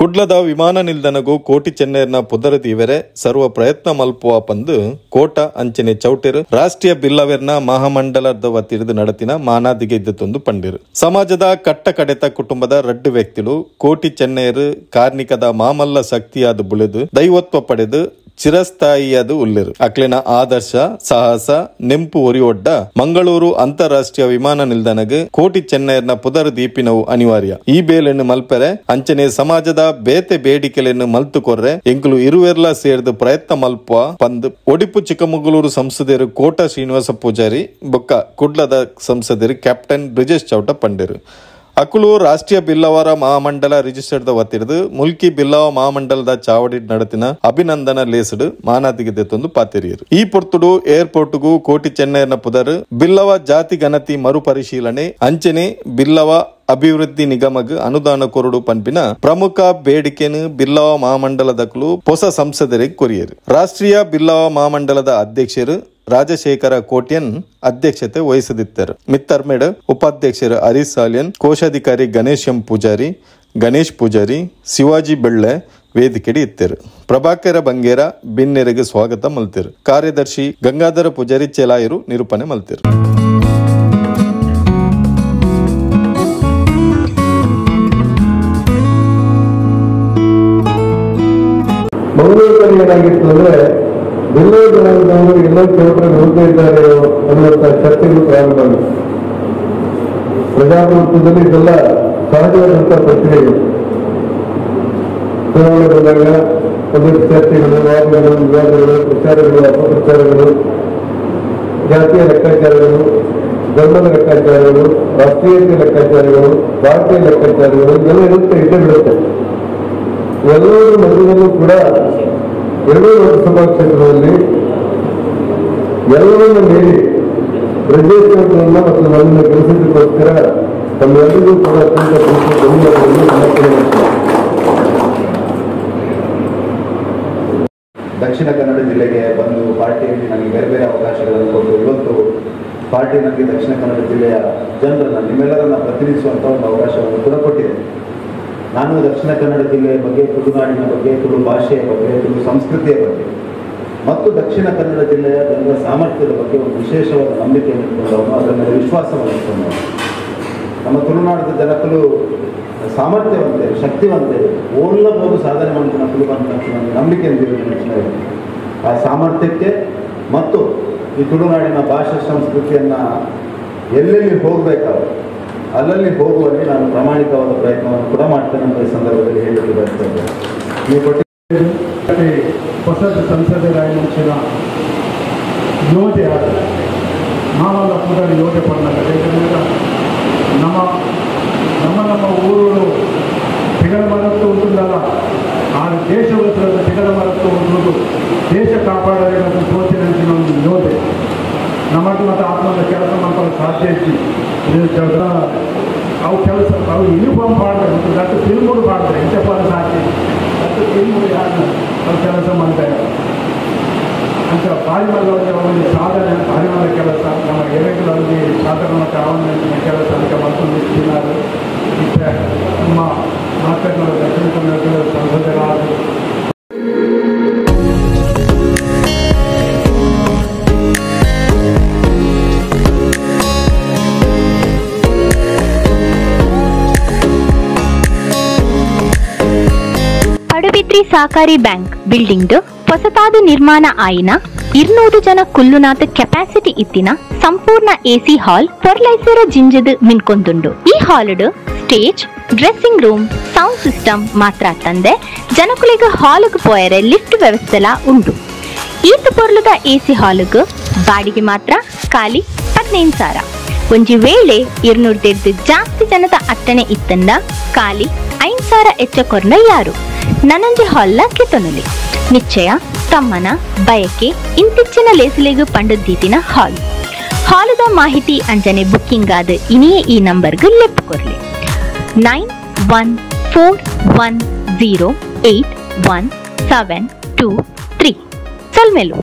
ಕುಡ್ಲದ ವಿಮಾನ ನಿಲ್ದಾಣಗೂ ಕೋಟಿ ಚೆನ್ನೈರ್ನ ಪುದರದೀವೆರೆ ಸರ್ವ ಪ್ರಯತ್ನ ಮಲ್ಪುವ ಪಂದು ಕೋಟ ಅಂಚನೆ ಚೌಟೆರ್ ರಾಷ್ಟ್ರೀಯ ಬಿಲ್ಲವೆರ್ನ ಮಹಾಮಂಡಲದ ವತಿರ್ದು ನಡತಿನ ಮಾನಾದಿಗೆ ತಂದು ಪಂಡಿರು. ಸಮಾಜದ ಕಟ್ಟ ಕಡೆತ ಕುಟುಂಬದ ರಡ್ಡು ವ್ಯಕ್ತಿಗಳು ಕೋಟಿ ಚೆನ್ನೈರು ಕಾರ್ಣಿಕದ ಮಾಮಲ್ಲ ಶಕ್ತಿಯಾದ ಬುಳಿದು ದೈವತ್ವ ಪಡೆದು ಚಿರಸ್ಥಾಯಿಯಾದ ಉಲ್ಲಿರು ಅಕ್ಲಿನ ಆದರ್ಶ, ಸಾಹಸ, ನೆಂಪು ಒರಿಯೊಡ್ಡ ಮಂಗಳೂರು ಅಂತಾರಾಷ್ಟ್ರೀಯ ವಿಮಾನ ನಿಲ್ದಾಣಗೆ ಕೋಟಿ ಚೆನ್ನೈರ್ನ ಪುದರ್ ದೀಪಿನವು ಅನಿವಾರ್ಯ. ಈ ಬೇಲೆನ್ನು ಮಲ್ಪರೆ, ಅಂಚನೆ ಸಮಾಜದ ಬೇತೆ ಬೇಡಿಕೆಲೆಯನ್ನು ಮಲ್ತು ಕೊರ್ರೆ ಎಂಕುಲು ಇರುವೆರ್ಲ ಸೇರ್ದು ಪ್ರಯತ್ನ ಮಲ್ಪುವ ಪಂದ್. ಒಡಿಪು ಚಿಕ್ಕಮಗಳೂರು ಸಂಸದರು ಕೋಟ ಶ್ರೀನಿವಾಸ ಪೂಜಾರಿ, ಬೊಕ್ಕ ಕುಡ್ಲದ ಸಂಸದರು ಕ್ಯಾಪ್ಟನ್ ಬ್ರಿಜೇಶ್ ಚೌಟ ಪಂಡಿರು. ಅಕುಲು ರಾಷ್ಟ್ರೀಯ ಬಿಲ್ಲವರ ಮಹಾಮಂಡಲ ರಿಜಿಸ್ಟರ್ದ ಒತ್ತಿಡ್ದು ಮುಲ್ಕಿ ಬಿಲ್ಲವ ಮಹಾಮಂಡಲದ ಚಾವಡಿ ನಡತಿನ ಅಭಿನಂದನ ಲೇಸಡ್ ಮಾನಾತಿಗೆ ತಂದು ಪಾತಿರಿಯರು. ಈ ಪೊರ್ತುಡು ಏರ್ಪೋರ್ಟ್ಗೂ ಕೋಟಿ ಚೆನ್ನೈನ ಪುದರ್ ಬಿಲ್ಲವ ಜಾತಿ ಗಣತಿ ಮರುಪರಿಶೀಲನೆ, ಅಂಚನೆ ಬಿಲ್ಲವ ಅಭಿವೃದ್ಧಿ ನಿಗಮಗ್ ಅನುದಾನ ಕೊರಡು ಪಂಪಿನ ಪ್ರಮುಖ ಬೇಡಿಕೆನು ಬಿಲ್ಲವ ಮಹಾಮಂಡಲದಕ್ಕಲು ಹೊಸ ಸಂಸದರಿಗೆ ಕೊರಿಯರು. ರಾಷ್ಟ್ರೀಯ ಬಿಲ್ಲವ ಮಹಾಮಂಡಲದ ಅಧ್ಯಕ್ಷರು ರಾಜಶೇಖರ ಕೋಟ್ಯನ್ ಅಧ್ಯಕ್ಷತೆ ವಹಿಸದಿದ್ದರು. ಮಿತ್ತರ್ಮೇಡ್ ಉಪಾಧ್ಯಕ್ಷರು ಹರೀಶ್ ಸಾಲಿಯನ್, ಕೋಶಾಧಿಕಾರಿ ಗಣೇಶ್ ಎಂ ಪೂಜಾರಿ, ಗಣೇಶ್ ಪೂಜಾರಿ, ಶಿವಾಜಿ ಬೆಳ್ಳೆ ವೇದಿಕೆಡಿ ಇತ್ತರು ಪ್ರಭಾಕರ ಬಂಗೇರ ಬಿನ್ನೆರೆಗೆ ಸ್ವಾಗತ ಮಲ್ತಿರು. ಕಾರ್ಯದರ್ಶಿ ಗಂಗಾಧರ ಪೂಜಾರಿ ಚೆಲಾಯರು ನಿರೂಪಣೆ ಮಲ್ತಿರು. ಮಂಗಳೂರಲ್ಲಿ ಏನಾಗಿತ್ತು ಅಂದ್ರೆ ಬೆಂಗಳೂರು ಜನಾಂಗದವರು ಎಲ್ಲ ಚೌಟ್ರಲ್ಲಿ ಹೋಗ್ತಾ ಇದ್ದಾರೆ ಅನ್ನುವಂಥ ಚರ್ಚೆಗಳು ಪ್ರಾರಂಭ ಪ್ರಜಾಪ್ರಭುತ್ವದಲ್ಲಿ ಇದೆಲ್ಲ ಸಹಜವಾದಂತಹ ಪ್ರಕ್ರಿಯೆಗಳು. ಚುನಾವಣೆ ಬಂದಾಗ ಒಂದಷ್ಟು ಚರ್ಚೆಗಳು ವಾದಗಳು ವಿವಾದಗಳು ಪ್ರಚಾರಗಳು, ಅಪಪ್ರಚಾರಗಳು, ಜಾತಿಯ ಲೆಕ್ಕಾಚಾರಗಳು, ಧರ್ಮದ ಲೆಕ್ಕಾಚಾರಗಳು, ರಾಷ್ಟ್ರೀಯತೆ ಲೆಕ್ಕಾಚಾರಗಳು, ಭಾರತೀಯ ಲೆಕ್ಕಾಚಾರಗಳು ಇದೆಲ್ಲ ಇರುತ್ತೆ, ಇದ್ದೇ ಬಿಡುತ್ತೆ ಎಲ್ಲರೂ ಮಧ್ಯದಲ್ಲೂ ಕೂಡ ಎರಡೂ ಲೋಕಸಭಾ ಕ್ಷೇತ್ರದಲ್ಲಿ ಎಲ್ಲರನ್ನು ಮೀರಿ ಪ್ರಜೆಗಳನ್ನ ಮತ್ತು ನನ್ನನ್ನು ಗೆಲ್ಲಿಸಿದ್ದಕ್ಕೋಸ್ಕರ ತಮ್ಮೆಲ್ಲರಿಗೂ ಕೂಡ ಅತ್ಯಂತ ಧನ್ಯವಾದಗಳನ್ನು ದಕ್ಷಿಣ ಕನ್ನಡ ಜಿಲ್ಲೆಗೆ ಬಂದು ಪಾರ್ಟಿಯಲ್ಲಿ ನನಗೆ ಬೇರೆ ಬೇರೆ ಅವಕಾಶಗಳನ್ನು ಕೊಟ್ಟು ಇವತ್ತು ಪಾರ್ಟಿ ನನಗೆ ದಕ್ಷಿಣ ಕನ್ನಡ ಜಿಲ್ಲೆಯ ಜನರನ್ನು ನಿಮ್ಮೆಲ್ಲರನ್ನ ಪ್ರತಿನಿಧಿಸುವಂಥ ಒಂದು ಅವಕಾಶವನ್ನು ಕೂಡ ಕೊಟ್ಟಿದೆ. ನಾನು ದಕ್ಷಿಣ ಕನ್ನಡ ಜಿಲ್ಲೆಯ ಬಗ್ಗೆ, ತುಳುನಾಡಿನ ಬಗ್ಗೆ, ತುಳು ಭಾಷೆಯ ಬಗ್ಗೆ, ತುಳು ಸಂಸ್ಕೃತಿಯ ಬಗ್ಗೆ ಮತ್ತು ದಕ್ಷಿಣ ಕನ್ನಡ ಜಿಲ್ಲೆಯ ಜನರ ಸಾಮರ್ಥ್ಯದ ಬಗ್ಗೆ ಒಂದು ವಿಶೇಷವಾದ ನಂಬಿಕೆಯನ್ನು ಇಟ್ಕೊಂಡವನು ಅದರ ಮೇಲೆ ವಿಶ್ವಾಸವನ್ನು ಇಟ್ಕೊಂಡವನು ನಮ್ಮ ತುಳುನಾಡಿನ ಜನಕಲು ಸಾಮರ್ಥ್ಯವಂತೆ, ಶಕ್ತಿವಂತೆ ಓಲ್ಲಬಹುದು ಸಾಧನೆ ನನಗೆ ನಂಬಿಕೆ ಅಂದಿರೋದು ಆ ಸಾಮರ್ಥ್ಯಕ್ಕೆ ಮತ್ತು ಈ ತುಳುನಾಡಿನ ಭಾಷೆ ಸಂಸ್ಕೃತಿಯನ್ನು ಎಲ್ಲೆಲ್ಲಿ ಹೋಗಬೇಕಾದ್ರೆ ಅಲ್ಲಲ್ಲಿ ಹೋಗುವಲ್ಲಿ ನಾನು ಪ್ರಾಮಾಣಿಕವಾದ ಪ್ರಯತ್ನವನ್ನು ಕೂಡ ಮಾಡ್ತೇನೆ ಅಂತ ಈ ಸಂದರ್ಭದಲ್ಲಿ ಹೇಳಲಿಕ್ಕೆ ಬರ್ತೇನೆ ನೀವು ಹೊಸ ಸಂಸದರಾಗಿ ಮುಂಚಿನ ಯೋಧೆ ಆದ ನಾವೆಲ್ಲ ಕೂಡ ಯೋಧೆ ಪಡ್ತಾರೆ ಏಕೆಂದರೆ ನಮ್ಮ ನಮ್ಮ ನಮ್ಮ ಊರುಗಳು ತಿಗಳ ಮರತ್ತು ಉಂಟುಲ್ಲ ಆ ದೇಶ ಉತ್ತರದ ತಿಗಳ ಮರತ್ತು ಉಂಟು ದೇಶ ಕಾಪಾಡಬೇಕು ಸೋಚಿನ ಒಂದು ಯೋಧೆ ನಮಗೆ ಮತ್ತು ಆತ್ಮದ ಕೆಲಸ ಮಾಡಲು ಸಾಧ್ಯ ಇತ್ತು ಇದು ಕೆಲಸ ಅವು ಕೆಲಸ ಅವು ಯೂನಿಫಾರ್ಮ್ ಮಾಡ್ತಾರೆ ಮತ್ತು ದಟ್ಟು ಫಿಲ್ಮುಗಳು ಮಾಡ್ತಾರೆ ಪಡುಬಿದ್ರಿ ಸಹಕಾರಿ ಬ್ಯಾಂಕ್ ಬಿಲ್ಡಿಂಗ್ ಹೊಸತಾದು ನಿರ್ಮಾಣ ಆಯಿನ ഇരുന്നൂറ് ಜನ ಕುಲ್ಲುನಾಥ ಕೆಪಾಸಿಟಿ ಇತ್ತಿನ ಸಂಪೂರ್ಣ ಎಸಿ ಹಾಲ್ ಪೊರ್ಲೈಸರ ಜಿಂಜದು ಮಿನ್ಕೊಂದುಂಡು ಈ hall stage dressing room sound system ಮಾತ್ರ ತಂದೆ ಜನಕುಲಿಗ ಹಾಲ್ಗ್ ಪೋಯರೆ ಲಿಫ್ಟ್ ವ್ಯವಸ್ಥೆಲ ಉಂಡು ಈತ ಪೊರ್ಲುದ ಎಸಿ ಹಾಲ್ಗ್ ಬಾಡಿಗೆ ಮಾತ್ರ ಖಾಲಿ ಹದಿನೈದು ಸಾವಿರ ಒಂಜಿ ವೇಳೆ ഇരുന്നൂറ് ಜಾಸ್ತಿ ಜನದ ಅಟ್ಟಣೆ ಇತ್ತಂದ ಖಾಲಿ ಐನ್ ಸಾವಿರ ಎಚ್ಚ ಕೊರ್ನ ಯಾರು ನನಂಜಿ ಹಾಲ್ನ ಕಿತನುಲಿ ನಿಶ್ಚಯ, ತಮ್ಮನ ಬಯಕೆ ಇಂತಿಚ್ಚಿನ ಲೇಸಿಲೆಗು ಪಂಡದ್ದೀತಿನ ಹಾಲ್ ಹಾಲದ ಮಾಹಿತಿ ಅಂಜನೆ ಬುಕ್ಕಿಂಗ್ ಆದ ಇನಿಯೇ ಈ ನಂಬರ್ಗೆ ಲೆಪ್ ಕೊರ್ಲಿ nine one four one zero eight one seven two three ಸಲ್ಮೆಲು.